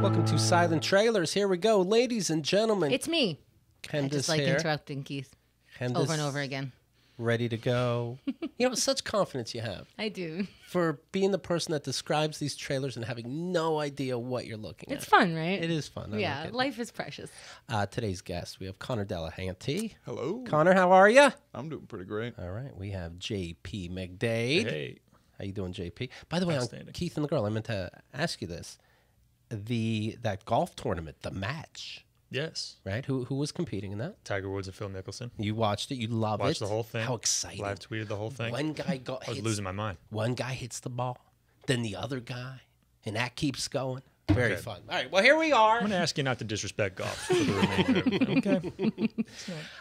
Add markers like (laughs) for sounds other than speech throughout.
Welcome to Silent Trailers. Here we go, ladies and gentlemen. It's me. I Candace just like here. interrupting Keith Candace over and over again. Ready to go. (laughs) you know, such confidence you have I do. for being the person that describes these trailers and having no idea what you're looking It's at. It's fun, right? It is fun. I yeah, like life is precious. Uh, today's guest, we have Conor Delehanty. Hello. Conor, how are you? I'm doing pretty great. All right, we have JP McDade. Hey, How you doing, JP? By the way, on Outstanding. Keith and the girl, I meant to ask you this: the that golf tournament, the match, yes. right? Who who was competing in that? Tiger Woods and Phil Mickelson. You watched it. You loved Watched it. the whole thing. How exciting! Live tweeted the whole thing. One guy got (laughs) I was hits, losing my mind. one guy hits the ball, then the other guy, and that keeps going. Very Okay. fun. All right, well here we are. I'm going to ask you not to disrespect golf for the remainder of. Okay. (laughs)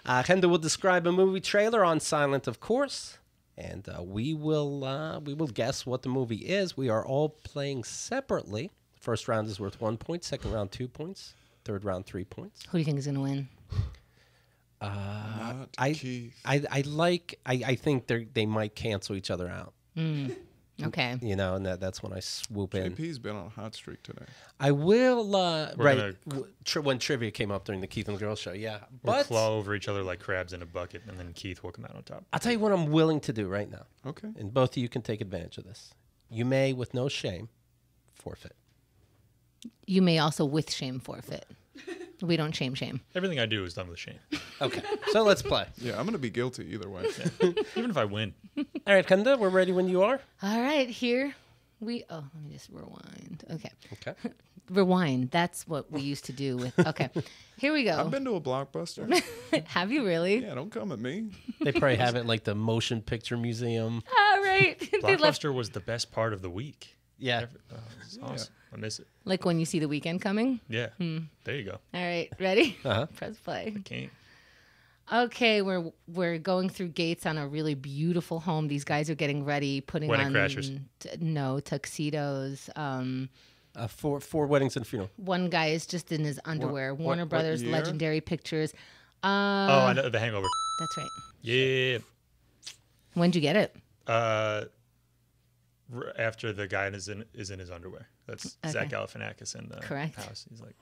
Uh, Chemda will describe a movie trailer on silent, of course, and uh, we will uh, we will guess what the movie is. We are all playing separately. First round is worth one point. Second round, two points. Third round, three points. Who do you think is going to win? Not I, Keith. I I like I, I think they they might cancel each other out. Okay. You know, and that, that's when I swoop in. JP's been on a hot streak today. I will uh, We're right gonna- w- tri- when trivia came up during the Keith and the Girl show. Yeah, We'll but claw over each other like crabs in a bucket, and then Keith will come out on top. I'll tell you what I'm willing to do right now, Okay. and both of you can take advantage of this. You may, with no shame, forfeit. You may also with shame forfeit. We don't shame shame. Everything I do is done with shame. Okay, so let's play. Yeah, I'm gonna be guilty either way. Even if I win. All right, Chemda, we're ready when you are. All right, here we oh, let me just rewind. Okay. Okay. (laughs) Rewind. That's what we used to do with Okay. (laughs) Here we go. I've been to a blockbuster. (laughs) Have you really? yeah, don't come at me. They probably have it like the Motion Picture Museum. All right. they left Blockbuster was the best part of the week. Yeah. Every- oh, it's awesome. I miss it. like when you see the weekend coming. Yeah. There you go. All right, ready? Uh-huh. (laughs) Press play. Can't. Okay, we're we're going through gates on a really beautiful home. These guys are getting ready, putting Wedding on Crashers. t- no tuxedos. Um, Uh, four four weddings and funeral. one guy is just in his underwear. what- Warner what Brothers year? Legendary Pictures. Uh, oh, I know The Hangover. that's right. Yeah. When'd you get it? Uh, r- after the guy is in is in his underwear. That's Zach Galifianakis in the Correct. house. He's like,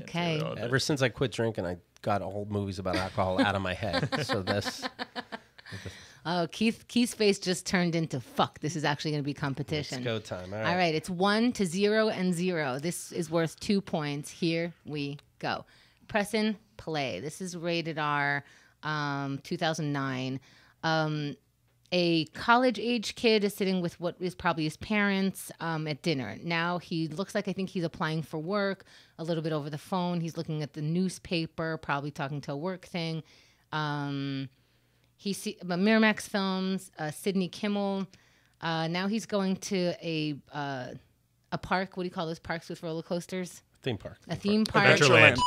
Okay. figure it out. Ever since I quit drinking, I got old movies about alcohol out of my head. So this (laughs) Oh, Keith Keith's face just turned into fuck. This is actually going to be competition. go time. All right. All right, it's one to zero and zero. This is worth two points. Here we go. Press in play. This is rated R, um, 2009. Um, a college age kid is sitting with what is probably his parents um, at dinner. Now he looks like I think he's applying for work a little bit over the phone. He's looking at the newspaper, probably talking to a work thing. Um, he see but Miramax Films, uh, Sidney Kimmel. Uh, now he's going to a uh, a park. What do you call those parks with roller coasters? Theme park. A theme park. Adventureland.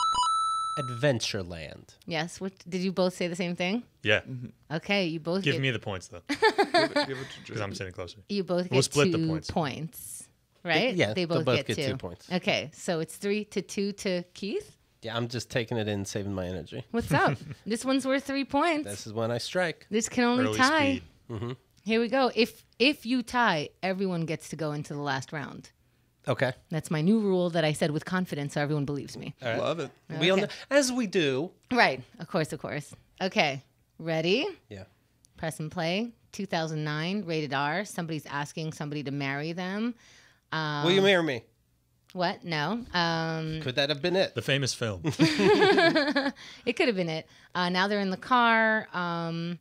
Adventureland. Yes. What did you both say the same thing? Yeah. Mm-hmm. Okay, you both Give get, me the points though, (laughs) Give it, give it to because I'm sitting closer. you both get We'll split two the points. points. Right? yeah, they both, both get, get two. two points. Okay, so it's three to two to Keith. Yeah, I'm just taking it in, saving my energy. What's up? (laughs) this one's worth three points. This is when I strike. this can only Early tie. speed. Mm-hmm. Here we go. If if you tie, everyone gets to go into the last round. Okay. That's my new rule that I said with confidence, so everyone believes me. I love it. We all know, as we do. Right. Of course, of course. Okay. Ready? Yeah. Press and play. 2009, rated R. Somebody's asking somebody to marry them. Um, Will you marry me? What? No. Um, Could that have been it? The famous film. (laughs) (laughs) it could have been it. Uh, now they're in the car. Um,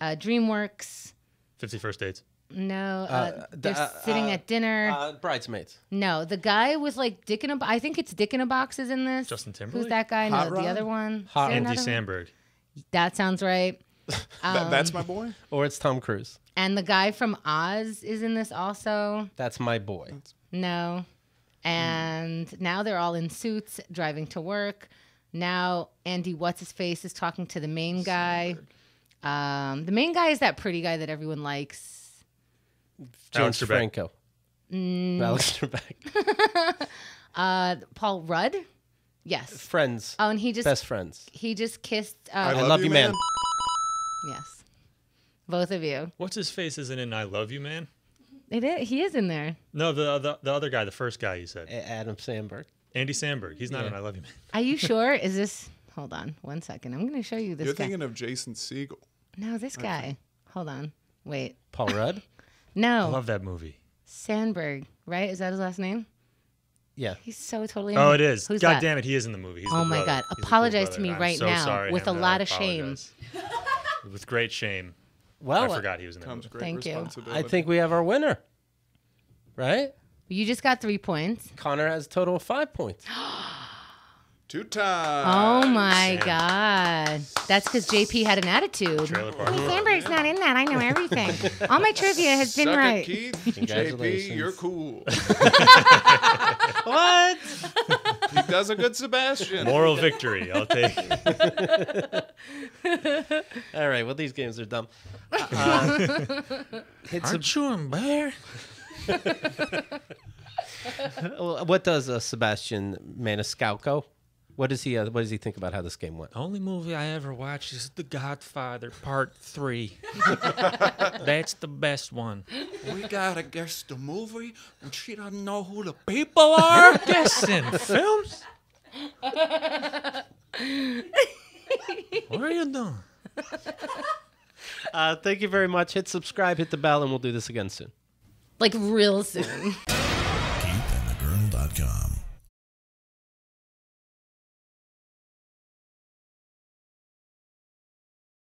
uh, DreamWorks. Fifty First Dates. No. Uh, Uh, they're the- uh, sitting uh, at dinner. Uh, bridesmaids. no, the guy with like Dick in a. I think it's Dick in a box is in this. Justin Timberlake. Who's that guy? Hot no, the other one. Hot- Andy another one? Samberg. That sounds right. (laughs) Th- Um, that's my boy. Or it's Tom Cruise. And the guy from Oz is in this also. That's my boy. No. And now they're all in suits driving to work. Now Andy What's his face is talking to the main guy. Um, the main guy is that pretty guy that everyone likes. James Trebek. Franco. Mm. Alex Trebek. (laughs) Uh, Paul Rudd. Yes. Friends. Oh, and he just Best friends. he just kissed. I Uh, love you, man. yes. Both of you. What's his face isn't in I Love You, man? It is, he is in there. No, the, the the other guy, the first guy you said. Adam Sandberg. Andy Samberg. He's not Yeah. in I Love You Man. (laughs) Are you sure? Is this? Hold on, one second. I'm going to show you this You're guy. thinking of Jason Segel. no, this guy. Hold on. Wait. Paul Rudd. (laughs) No, I love that movie. Sandberg. Right? Is that his last name? Yeah. He's so totally. Oh, it is. Who's God that? damn it, he is in the movie. He's Oh the my brother. God. He's a cool Apologize to brother. me I'm right so now sorry, with a lot of shame. with great shame. Well, I forgot he was in that Comes movie. great Thank you. I think we have our winner. Right? You just got three points. Conor has a total of five points. (gasps) (gasps) (gasps) two times. Oh my God. That's because JP had an attitude. Trailer Park. Sandberg's not in that. I know everything. All my trivia has been Suck right. Keith. JP, Congratulations. you're cool. (laughs) what? he does a good Sebastian. Moral victory. I'll take. (laughs) All right. Well, these games are dumb. Uh, it's a, you embarrassed? (laughs) what does uh, Sebastian Maniscalco? What does he? Uh, what does he think about how this game went? The only movie I ever watched is The Godfather Part 3. (laughs) That's the best one. We gotta guess the movie, and she doesn't know who the people are. (laughs) Guessing films? what are you doing? Uh, thank you very much. Hit subscribe, hit the bell, and we'll do this again soon. Like real soon. KeithAndTheGirl.com.